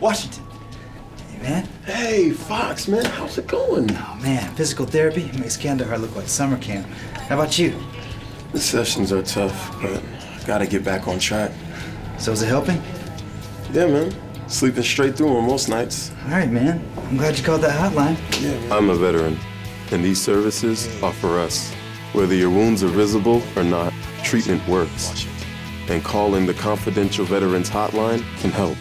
Washington. Hey, man. Hey, Fox, man, how's it going? Oh, man, physical therapy makes Kandahar look like summer camp. How about you? The sessions are tough, but I gotta get back on track. So is it helping? Yeah, man. Sleeping straight through on most nights. All right, man. I'm glad you called that hotline. Yeah, man. I'm a veteran, and these services are for us. Whether your wounds are visible or not, treatment works. And calling the confidential veterans hotline can help.